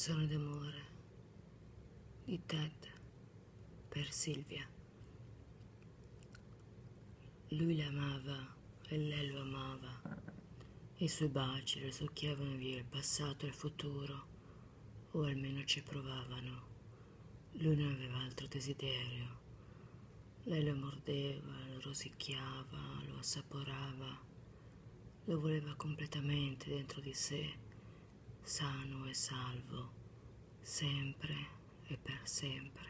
canzone d'amore di Ted per Silvia. Lui l'amava e lei lo amava. I suoi baci le succhiavano via il passato e il futuro, o almeno ci provavano. Lui non aveva altro desiderio. Lei lo mordeva, lo rosicchiava, lo assaporava, lo voleva completamente dentro di sé sano e salvo, sempre e per sempre.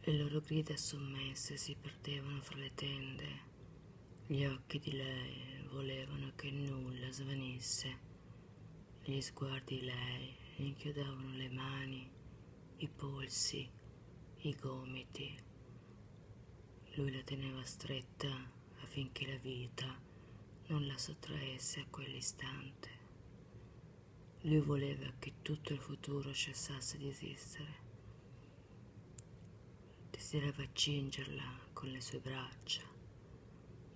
Le loro grida sommesse si perdevano fra le tende, gli occhi di lei volevano che nulla svanisse, gli sguardi di lei le inchiodavano le mani, i polsi, i gomiti. Lui la teneva stretta affinché la vita non la sottraesse a quell'istante. Lui voleva che tutto il futuro cessasse di esistere. Desiderava cingerla con le sue braccia,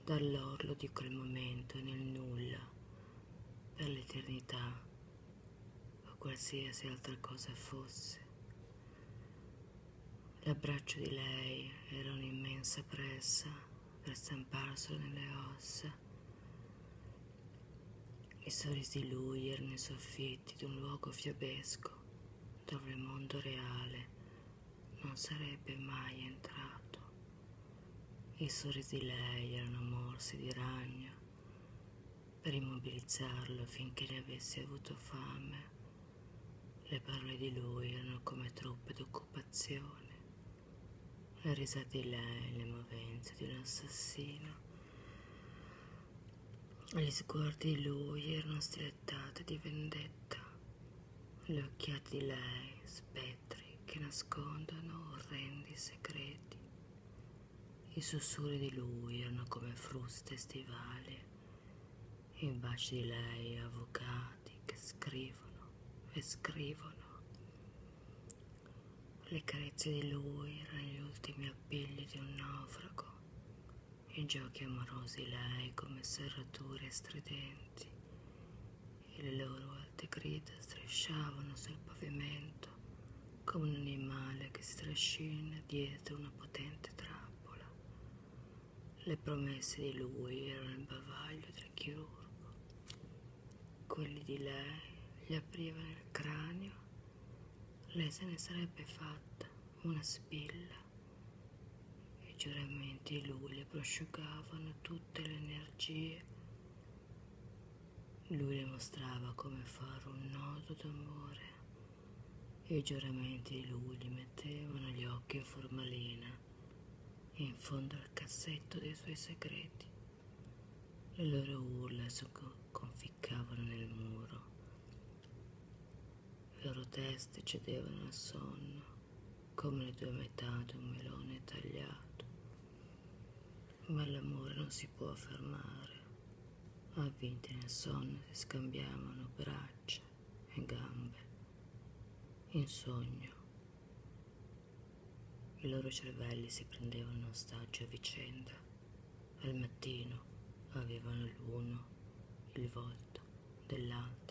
dall'orlo di quel momento nel nulla, per l'eternità o qualsiasi altra cosa fosse. L'abbraccio di lei era un'immensa pressa per stamparselo nelle ossa i sorrisi lui erano i soffitti di un luogo fiabesco dove il mondo reale non sarebbe mai entrato. I sorrisi lei erano morsi di ragno per immobilizzarlo finché ne avesse avuto fame. Le parole di lui erano come truppe d'occupazione. Le risate di lei, le movenze di un assassino. Gli sguardi di lui erano stilettati di vendetta, le occhiate di lei spettri che nascondono orrendi segreti. I sussurri di lui erano come fruste stivali, i baci di lei avvocati che scrivono e scrivono. Le carezze di lui erano gli ultimi appigli di un naufrago i giochi amorosi lei come serrature stridenti e le loro alte grida strisciavano sul pavimento come un animale che si trascina dietro una potente trappola. Le promesse di lui erano il bavaglio del chirurgo. Quelli di lei gli aprivano il cranio. Lei se ne sarebbe fatta una spilla di lui le prosciugavano tutte le energie. Lui le mostrava come fare un nodo d'amore e i giuramenti di lui gli mettevano gli occhi a formalina in fondo al cassetto dei suoi segreti. Le loro urla si conficcavano nel muro. Le loro teste cedevano al sonno come le due metà di un melone ma l'amore non si può fermare. Avvinti nel sonno si scambiavano braccia e gambe. In sogno i loro cervelli si prendevano ostaggio a vicenda. Al mattino avevano l'uno il volto dell'altro